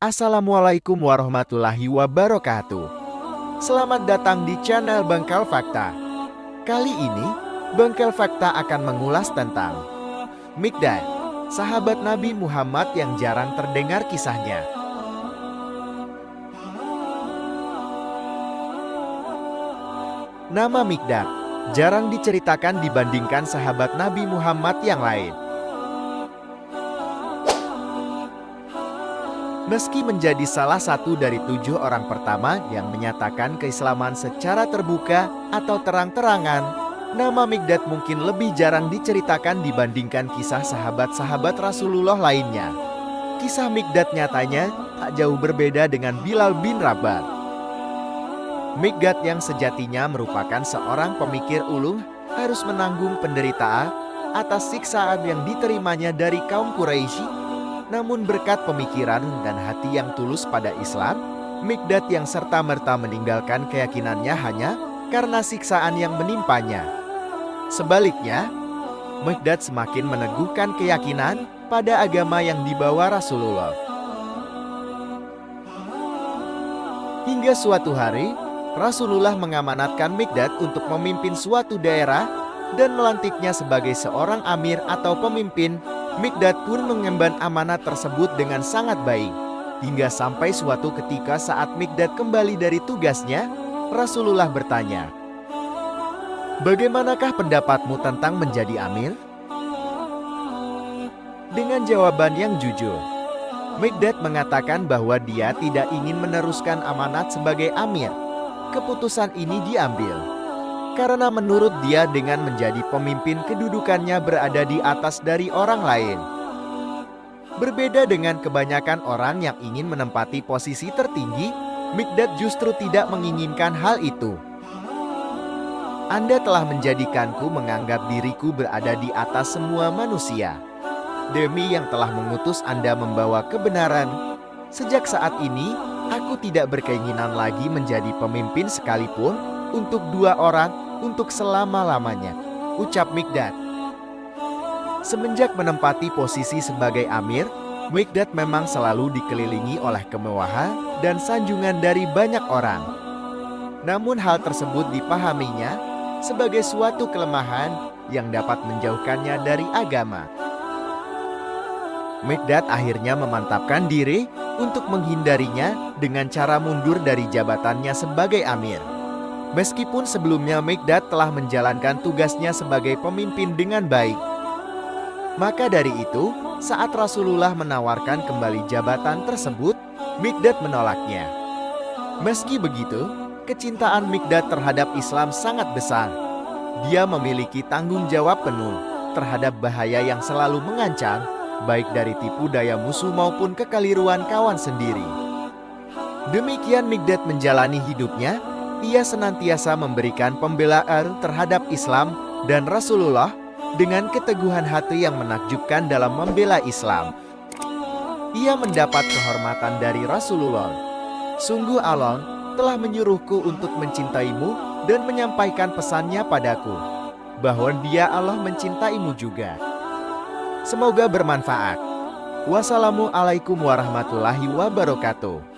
Assalamualaikum warahmatullahi wabarakatuh. Selamat datang di channel Bangkal Fakta. Kali ini, Bangkal Fakta akan mengulas tentang Mikdad, sahabat Nabi Muhammad yang jarang terdengar kisahnya. Nama Mikdad jarang diceritakan dibandingkan sahabat Nabi Muhammad yang lain. Meski menjadi salah satu dari tujuh orang pertama yang menyatakan keislaman secara terbuka atau terang-terangan, nama Mikdad mungkin lebih jarang diceritakan dibandingkan kisah sahabat-sahabat Rasulullah lainnya. Kisah Mikdad nyatanya tak jauh berbeda dengan Bilal bin Rabah. Mikdad yang sejatinya merupakan seorang pemikir ulung harus menanggung penderitaan atas siksaan yang diterimanya dari kaum Quraisy namun berkat pemikiran dan hati yang tulus pada Islam, Mikdad yang serta-merta meninggalkan keyakinannya hanya karena siksaan yang menimpanya. Sebaliknya, Mikdad semakin meneguhkan keyakinan pada agama yang dibawa Rasulullah. Hingga suatu hari, Rasulullah mengamanatkan Mikdad untuk memimpin suatu daerah dan melantiknya sebagai seorang amir atau pemimpin Mikdad pun mengemban amanat tersebut dengan sangat baik. Hingga sampai suatu ketika saat Mikdad kembali dari tugasnya, Rasulullah bertanya, Bagaimanakah pendapatmu tentang menjadi amir? Dengan jawaban yang jujur, Mikdad mengatakan bahwa dia tidak ingin meneruskan amanat sebagai amir. Keputusan ini diambil karena menurut dia dengan menjadi pemimpin kedudukannya berada di atas dari orang lain. Berbeda dengan kebanyakan orang yang ingin menempati posisi tertinggi, Mikdad justru tidak menginginkan hal itu. Anda telah menjadikanku menganggap diriku berada di atas semua manusia. Demi yang telah mengutus Anda membawa kebenaran, sejak saat ini aku tidak berkeinginan lagi menjadi pemimpin sekalipun untuk dua orang untuk selama-lamanya, ucap Mikdad. Semenjak menempati posisi sebagai amir, Mikdad memang selalu dikelilingi oleh kemewahan dan sanjungan dari banyak orang. Namun hal tersebut dipahaminya sebagai suatu kelemahan yang dapat menjauhkannya dari agama. Mikdad akhirnya memantapkan diri untuk menghindarinya dengan cara mundur dari jabatannya sebagai amir. Meskipun sebelumnya Mikdad telah menjalankan tugasnya sebagai pemimpin dengan baik. Maka dari itu, saat Rasulullah menawarkan kembali jabatan tersebut, Mikdad menolaknya. Meski begitu, kecintaan Mikdad terhadap Islam sangat besar. Dia memiliki tanggung jawab penuh terhadap bahaya yang selalu mengancam, baik dari tipu daya musuh maupun kekeliruan kawan sendiri. Demikian Mikdad menjalani hidupnya ia senantiasa memberikan pembelaan terhadap Islam dan Rasulullah dengan keteguhan hati yang menakjubkan dalam membela Islam. Ia mendapat kehormatan dari Rasulullah. Sungguh Allah telah menyuruhku untuk mencintaimu dan menyampaikan pesannya padaku, bahwa dia Allah mencintaimu juga. Semoga bermanfaat. Wassalamualaikum warahmatullahi wabarakatuh.